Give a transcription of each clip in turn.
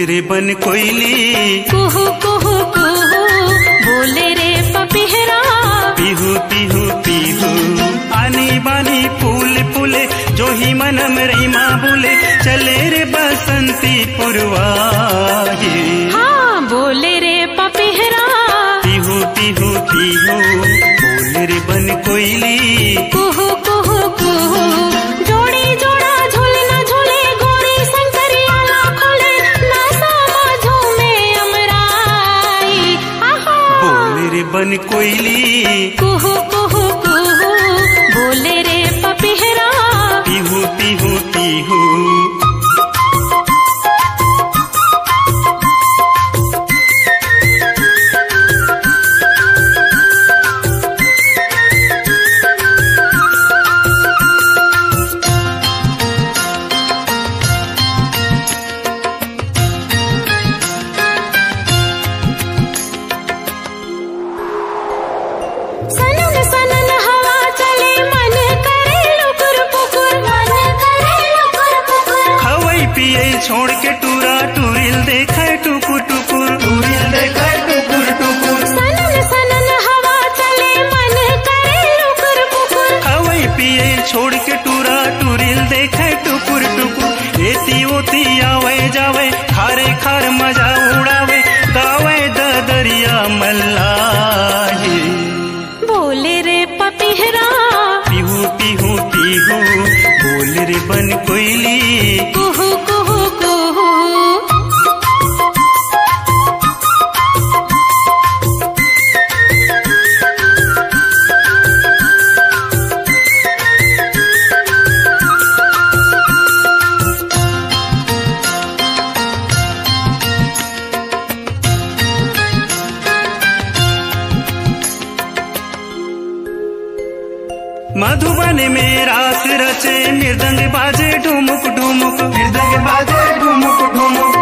बन कोयली। कुहू कुहू कुहू बोले रे पपिहरा। पिहू पिहू पिहू। आनी बानी फूल फूले जो ही मनम रहीमा बोले। चले रे बसंती पुरवा हाँ बोले रे पपिहरा। पिहू पिहू पिहू बोले रे बन कोयली। बन कोयली। कुहू कुहू कुहू बोले रे पपिहरा। पीहू पीहू पिहू। छोड़ के टूरा टूरिल देखा टुकुर टुकुर मधुबन में रात रचे मृदंग बाजे ढुमुक ढुमुक। मृदंग बाजे ढुमुक ढुमुक।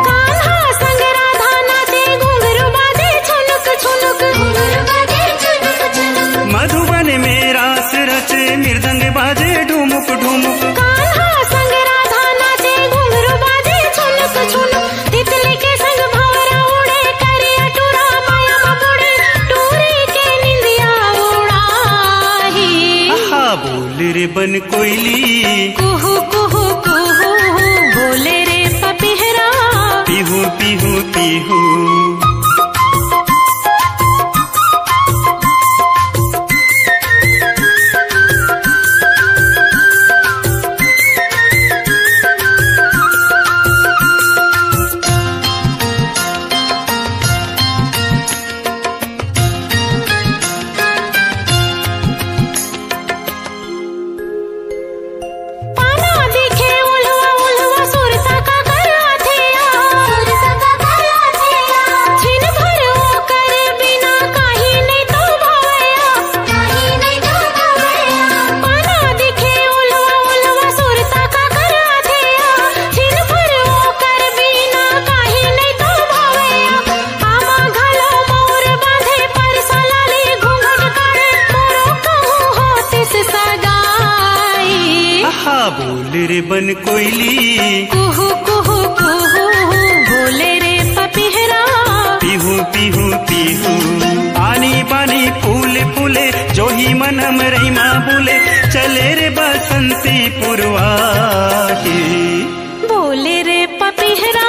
पिहू बोल रे बन कोयली। कुहू कुहू कुहू बोले रे पपिहरा। पिहू पिहू पिहू। आनी बानी फूल फूले जो ही मनम रहीमा बोले। चले रे बसंती पुरवा बोले रे पपिहरा।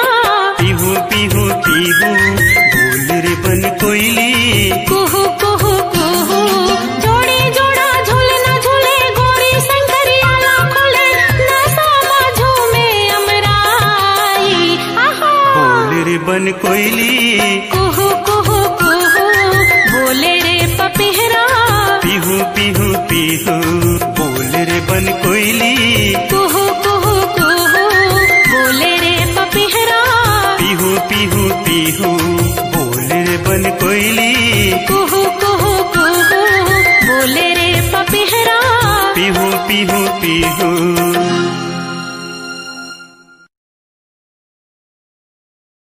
पिहू पिहू पिहू। कोयली कुहू कुहू कुहू बोले रे पपिहरा। पिहू पिहू पिहू बोल रे बन कोयली कुहू कुहू कुहू बोले रे पपिहरा। पिहू पिहू पिहू बोल रे बन कोयली कुहू कुहू कुहू बोले रे पपिहरा। पिहू पिहू पिहू